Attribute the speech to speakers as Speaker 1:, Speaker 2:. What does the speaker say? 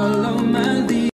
Speaker 1: Hello.